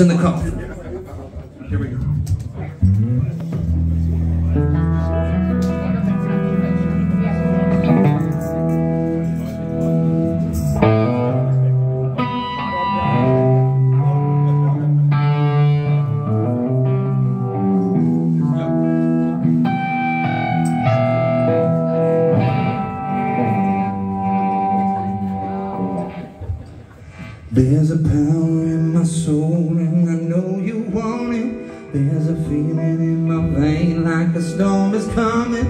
in the coffin. Here we go. There's a feeling in my vein like a storm is coming.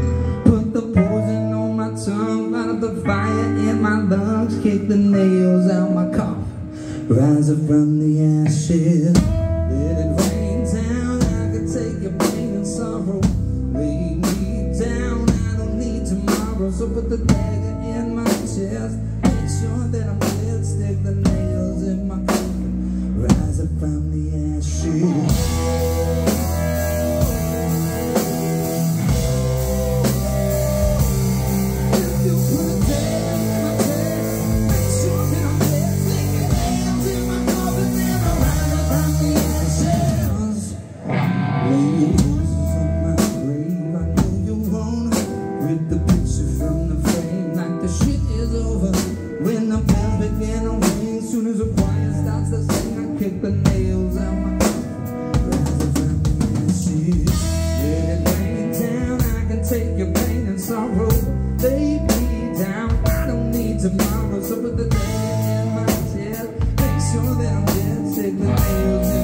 Put the poison on my tongue, light up the fire in my lungs. Kick the nails out my coffin, rise up from the ashes. Let it rain down, I can take your pain and sorrow. Lay me down, I don't need tomorrow. So put the dagger in my chest. Make sure that I'm dead, stick the nails in my kick the nails out my Let it rain down, I can take your pain and sorrow. Lay me down, I don't need tomorrow. So put the day in my chest. Make sure that I'm dead, stick the nails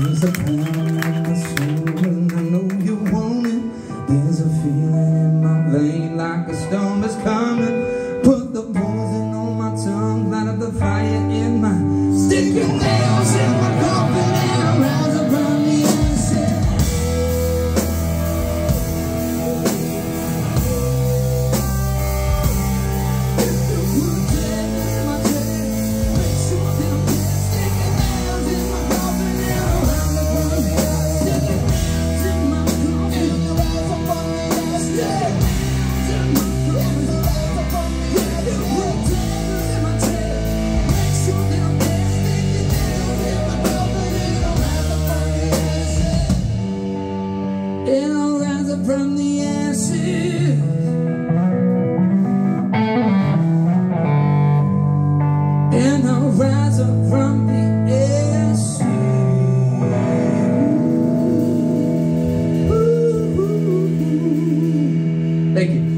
There's a power in my soul and I know you want it. There's a feeling in my vein like a storm is coming. Put the poison on my tongue, light up the fire in my Stick your nails from the ashes And I'll rise up from the ashes. Thank you.